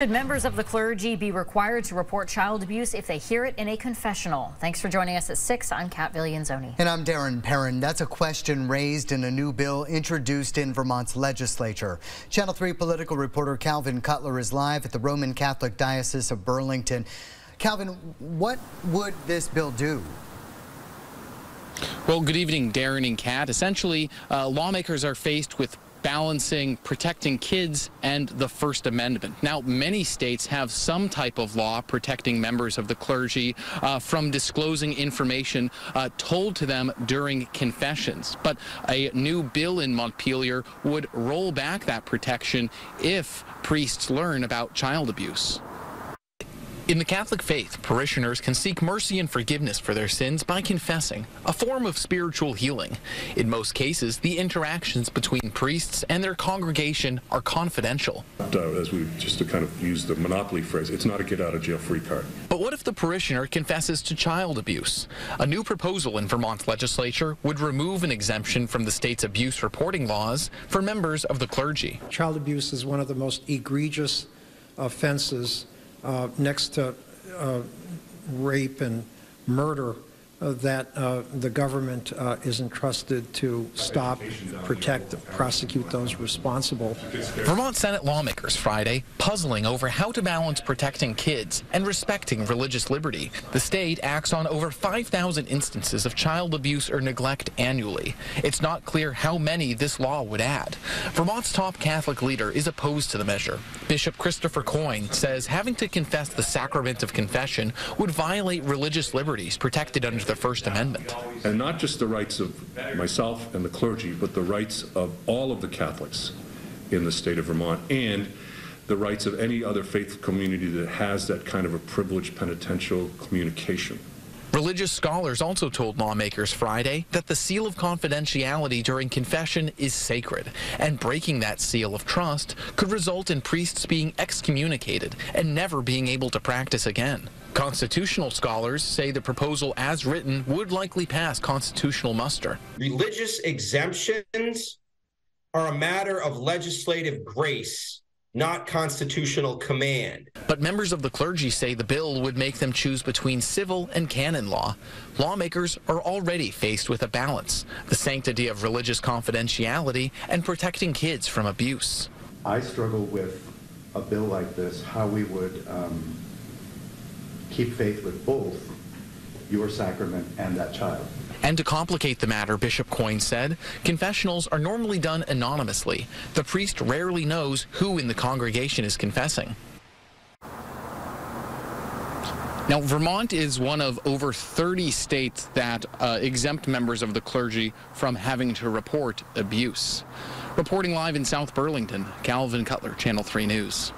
Should members of the clergy be required to report child abuse if they hear it in a confessional? Thanks for joining us at 6. I'm Cat Viglienzoni. And I'm Darren Perron. That's a question raised in a new bill introduced in Vermont's legislature. Channel 3 political reporter Calvin Cutler is live at the Roman Catholic Diocese of Burlington. Calvin, what would this bill do? Well, good evening, Darren and Cat. Essentially, uh, lawmakers are faced with balancing protecting kids and the First Amendment. Now, many states have some type of law protecting members of the clergy uh, from disclosing information uh, told to them during confessions. But a new bill in Montpelier would roll back that protection if priests learn about child abuse. In the Catholic faith, parishioners can seek mercy and forgiveness for their sins by confessing, a form of spiritual healing. In most cases, the interactions between priests and their congregation are confidential. Uh, as we just to kind of use the monopoly phrase, it's not a get out of jail free card. But what if the parishioner confesses to child abuse? A new proposal in Vermont's legislature would remove an exemption from the state's abuse reporting laws for members of the clergy. Child abuse is one of the most egregious offenses next to uh, rape and murder uh, that uh, the government uh, is entrusted to stop, protect, prosecute those responsible. Vermont Senate lawmakers Friday puzzling over how to balance protecting kids and respecting religious liberty. The state acts on over 5,000 instances of child abuse or neglect annually. It's not clear how many this law would add. Vermont's top Catholic leader is opposed to the measure. Bishop Christopher Coyne says having to confess the sacrament of confession would violate religious liberties protected under the First Amendment. And not just the rights of myself and the clergy, but the rights of all of the Catholics in the state of Vermont and the rights of any other faith community that has that kind of a privileged penitential communication. Religious scholars also told lawmakers Friday that the seal of confidentiality during confession is sacred, and breaking that seal of trust could result in priests being excommunicated and never being able to practice again. Constitutional scholars say the proposal as written would likely pass constitutional muster. Religious exemptions are a matter of legislative grace not constitutional command. But members of the clergy say the bill would make them choose between civil and canon law. Lawmakers are already faced with a balance the sanctity of religious confidentiality and protecting kids from abuse. I struggle with a bill like this, how we would um, keep faith with both your sacrament and that child. And to complicate the matter, Bishop Coyne said, confessionals are normally done anonymously. The priest rarely knows who in the congregation is confessing. Now, Vermont is one of over 30 states that uh, exempt members of the clergy from having to report abuse. Reporting live in South Burlington, Calvin Cutler, Channel 3 News.